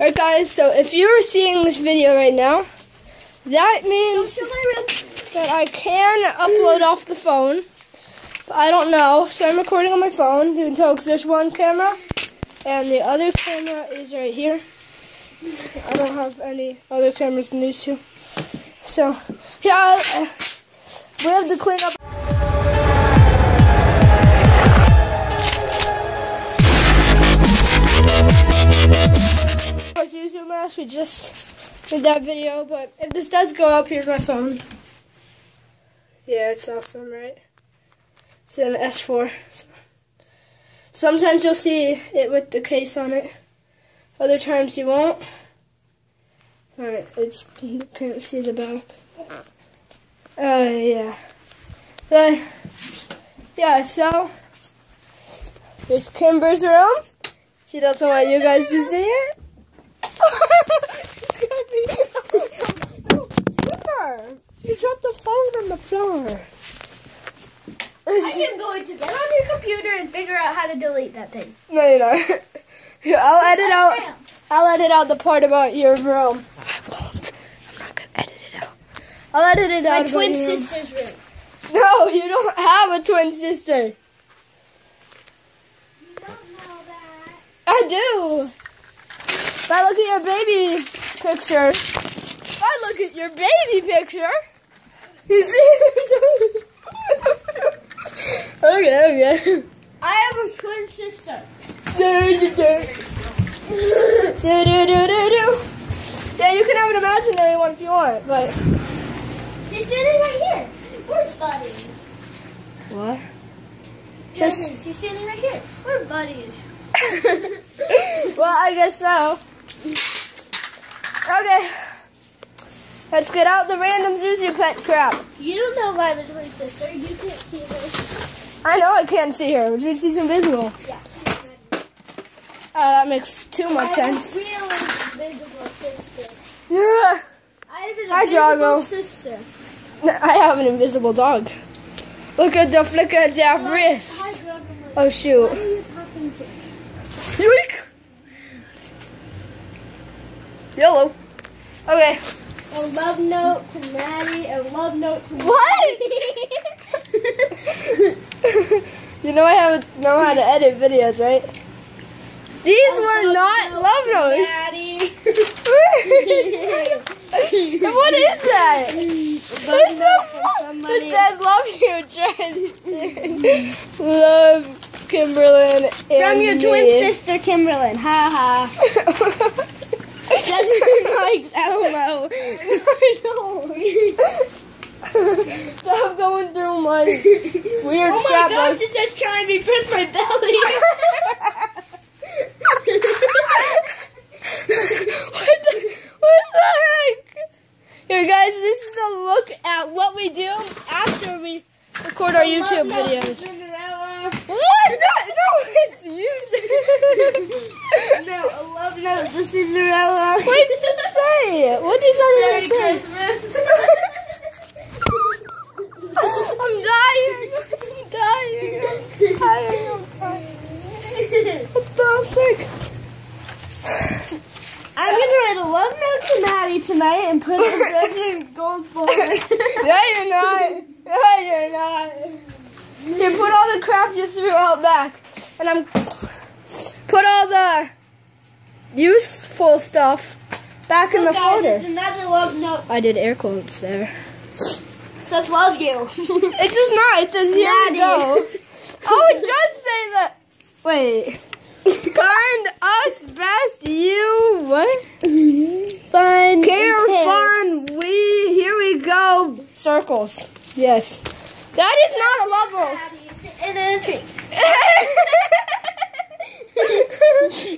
Alright guys, so if you're seeing this video right now, that means that I can upload off the phone. But I don't know. So I'm recording on my phone. You can tell because there's one camera. And the other camera is right here. I don't have any other cameras than these two. So, yeah, we have to clean up. YouTube just did that video, but if this does go up, here's my phone. Yeah, it's awesome, right? It's an S4. So. Sometimes you'll see it with the case on it. Other times you won't. Alright, it's you can't see the back. Oh uh, yeah. But yeah, so there's Kimber's room. She doesn't want you guys to see it. Kimber! You dropped the phone on the floor. I am going to get on your computer and figure out how to delete that thing. No, you're not. Here, I'll edit out. I'll edit out the part about your room. I won't. I'm not gonna edit it out. I'll edit it out. My twin sister's room. No, you don't have a twin sister. You don't know that. I do. If I look at your baby picture, if I look at your baby picture, you see. okay, okay. I have a twin sister. do, do, do. do, do, do, do, do. Yeah, you can have an imaginary one if you want, but. She's sitting right here. We're buddies. What? Justin, she's standing right here. We're buddies. well, I guess so. Okay. Let's get out the random Zhu Zhu pet crap. You don't know about my twin sister. You can't see her. I know I can't see her, which means she's invisible. Yeah. Oh, that makes too much I sense. have a real invisible sister. Yeah. I have an Hi, invisible Jago. sister. I have an invisible dog. Look at the flick of their Hi, wrist. Jago. Oh, shoot. What are you talking to? Yoink. Yellow. Okay. A love note to Maddie. A love note to What? you know I have know how to edit videos, right? These were not love notes. Maddie. what is that? love note from It somebody. says love you, Trent. love Kimberlyn and From your me. twin sister, Kimberlyn. Ha ha. Doesn't like Elmo. Stop going through my weird Oh my gosh, scrapbook. it says trying to press my belly. what, the, what the heck? Here, guys, this is a look at what we do after we record our oh YouTube Love note videos. What? That, no, it's music. No, a love note to Cinderella. What did it say? What did that even say? I'm dying. I'm dying. I'm dying. I'm dying. What the frick? I'm gonna write a love note to Maddie tonight and put it in gold folder. No, you're not. No, you're not. Here, put all the crap you threw out back. And I'm put all the useful stuff back in the guys, folder. There's another love note. I did air quotes there. It says love you. It does not. It says here we Maddie. go. Oh, it does say that. Wait. Find us best you what? Fun. Care fun. We here we go. Circles. Yes. That is not a level. A tree.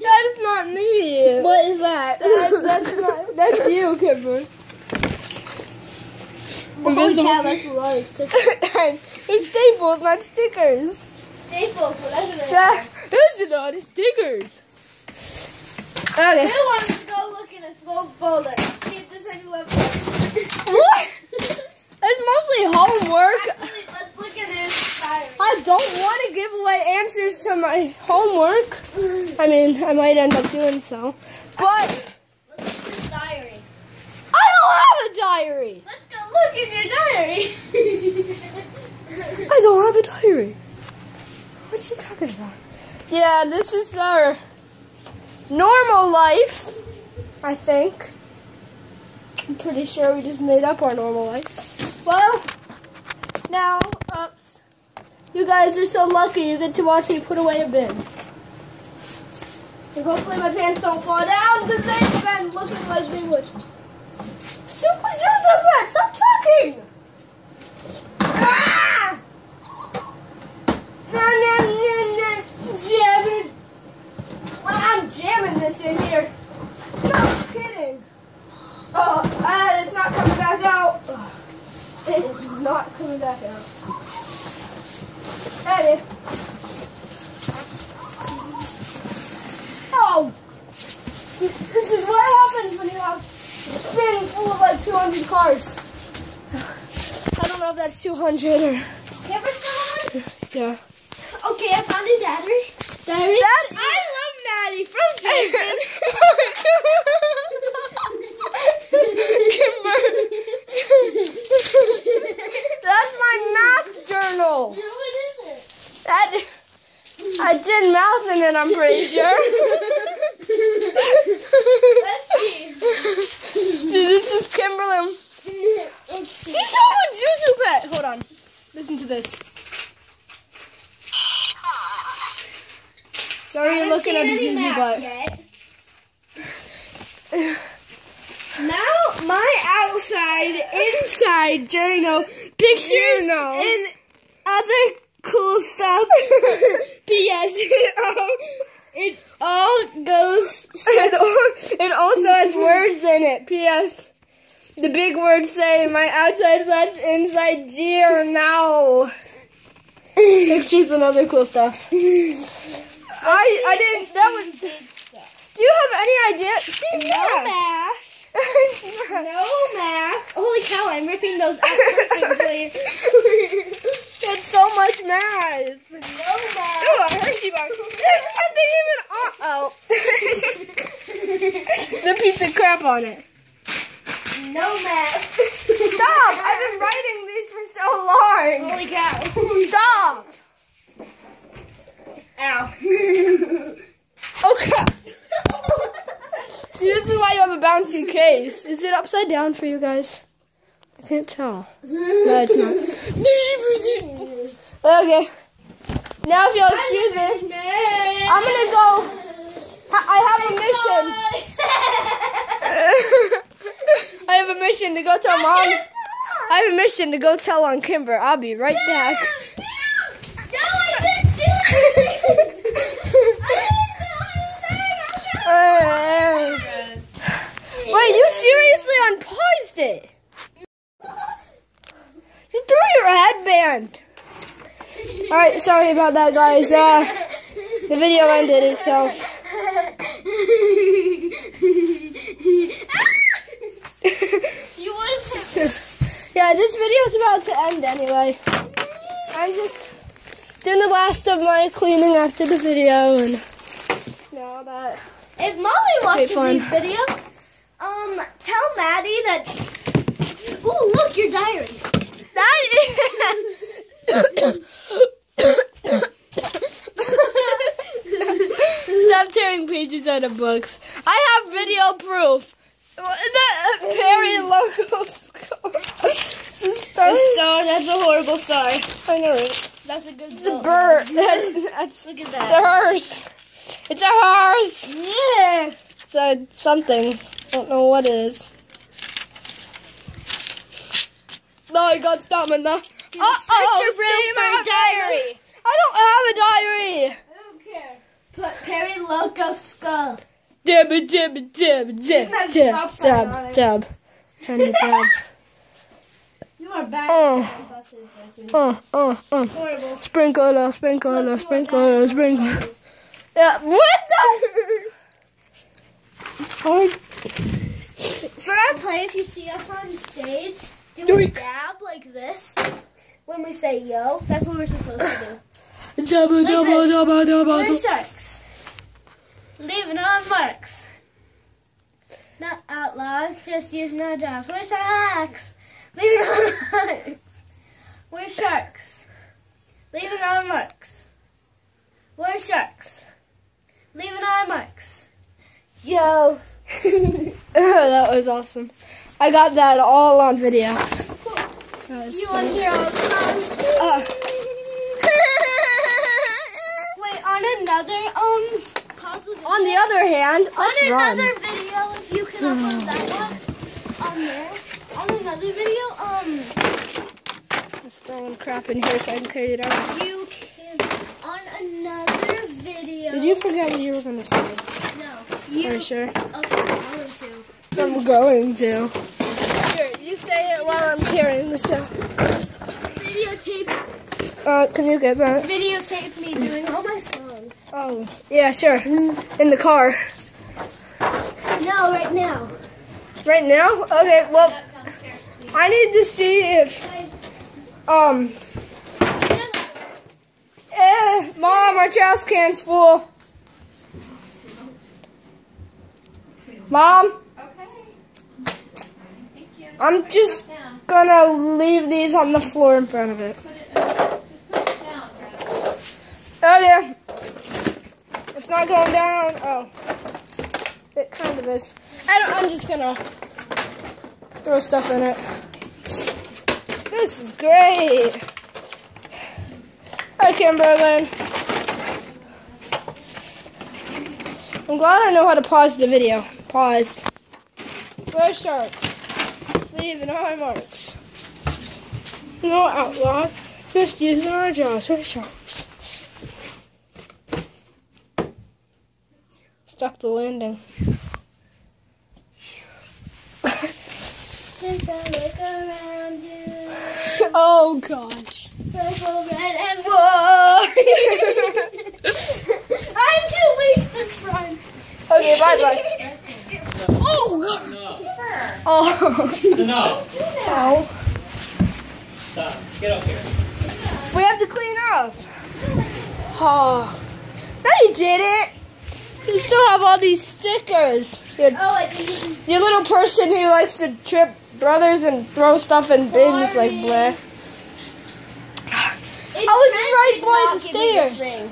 that is not me. What is that? That- that's not. That's you, Kimber. Holy cow, that's a lot of stickers. They're staples, not stickers. Staples, whatever they are. That- Those are not stickers. Okay. Who wants to go look in a gold folder? See if there's any notes. What? That's mostly homework. Actually, let's look at this. diary. I don't want to give away answers to my homework. I mean, I might end up doing so. But Look at this diary. I don't have a diary. Let's go look in your diary. I don't have a diary. What's she talking about? Yeah, this is our normal life, I think. I'm pretty sure we just made up our normal life. Well, now, ups. You guys are so lucky you get to watch me put away a bin. And hopefully my pants don't fall down because they've been looking like they would. Super Joseph, stop talking! Ah! No, no, no, no, jamming. Well, I'm jamming this in here kidding. Oh, uh, it's not coming back out. Ugh. It is not coming back out. That is. Oh! See, This is what happens when you have a bin full of like 200 cars. I don't know if that's 200 or. Camera still on? Yeah. Okay, I found a diary. Diary. That I love Maddie from Jason. That's my math journal. No, what is it? That Math in it. I'm pretty sure. Let's see. This is Kimberly. She's so much YouTube pet. Hold on. Listen to this. Sorry you're looking at the Zhu Zhu butt. Now my outside, inside journal, pictures Journal. and other cool stuff. P.S. It all, it all goes. It, al- it also has words in it. P.S. The big words say my outside slash inside journal. Pictures and other cool stuff. I I didn't. That was. Big stuff. Do you have any idea? See, No yeah. math. No math. Holy cow! I'm ripping those out perfectly. That's so much math. No math. a Hershey bar. There's nothing even on. Oh. the piece of crap on it. No math. Stop! I've been writing these for so long. Holy cow. Stop! Ow. Oh crap! This is why you have a bouncy case. Is it upside down for you guys? I can't tell. No, it's not. okay. Now, if you'll excuse me, I'm gonna go. I have a mission. I have a mission to go tell mom. I have a mission to go tell on Kimber. I'll be right back. No, I didn't do it. Uh, Wait, you seriously unpaused it? You threw your headband. Alright, sorry about that, guys. Uh, the video ended itself. yeah, this video's about to end anyway. I'm just doing the last of my cleaning after the video and now that. If Molly watches this video, um, tell Maddie that. Oh, look, your diary. Stop tearing pages out of books. I have video proof. That Perry logo star. Star. star, that's a horrible star. I know it. That's a good It's a bird. That's, that's Look at that. it's a horse. It's a horse. Yeah. It's a something. Don't know what it is. No, I got stamina. Uh oh, your room for a diary. I don't have a diary. I don't care. Put Perry Loco Skull. Dab, dab, dab, dab, That dab, stop sign dab, dab. Time to dab. You are back. Oh. Buses, buses. Uh, uh, uh. Horrible. Sprinkler, sprinkler, Look, sprinkler, sprinkler. Yeah, what the? Hard. For our play, if you see us on stage, do a Doink. dab like this. when we say yo. That's what we're supposed to do. Double, Like double, this. double, double, We're double. sharks. Leaving on marks. Not outlaws, just using our jaws. We're sharks. Leaving on marks. We're sharks. Leaving on marks. We're sharks. Leaving on marks. Yo. that was awesome. I got that all on video. Was You want to hear all the songs? On um puzzle video, On the other hand, on let's run. video, if you can upload that one on there. On another video, um, Just throwing crap in here so I can carry it out. you can on another video. Did you forget what you were going to say? No, you. Are you sure? Okay, I want to. I'm going to. You say it while I'm carrying this out. Videotape, Uh, can you get that? videotape me doing all my songs. Oh, yeah, sure. In the car. No, right now. Right now? Okay, well, I need to see if, um, eh, Mom, our trash can's full. Mom, Okay. Thank you. I'm just gonna leave these on the floor in front of it. Put it, uh, put it down, Brad. Oh, yeah. It's not going down. Oh. It kind of is. I don't, I'm just gonna throw stuff in it. This is great. Hi, Kimberlyn. I'm glad I know how to pause the video. Paused. Where are sharks. Leaving our marks. No outlaws. Just using our jaws. We're sharks. Stuck the landing. Take a look around you. oh gosh. Purple, red, and white. I'm too late to front. Okay, bye bye. Oh god. No, Oh. no, oh. stop. Get up here. We have to clean up. Oh. No, you didn't. You still have all these stickers. Your, Oh, your little person who likes to trip brothers and throw stuff in bins like Sorry. Blair. It I was right by the give me this stairs.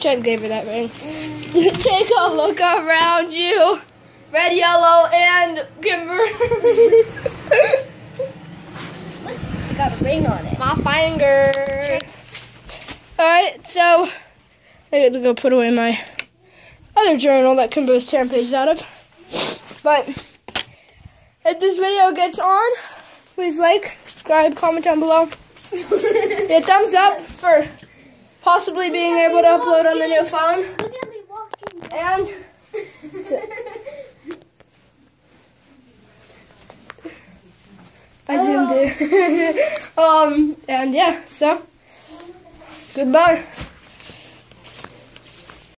Jen gave her that ring. Take a look around you. Red, yellow, and Kimber. I got a ring on it. My finger. Alright, so I got to go put away my other journal that Kimber's tearing pages out of. But if this video gets on, please like, subscribe, comment down below. Hit thumbs up for possibly being able to upload on the new phone. Look at me walking. And I zoomed in. um, and yeah, so goodbye.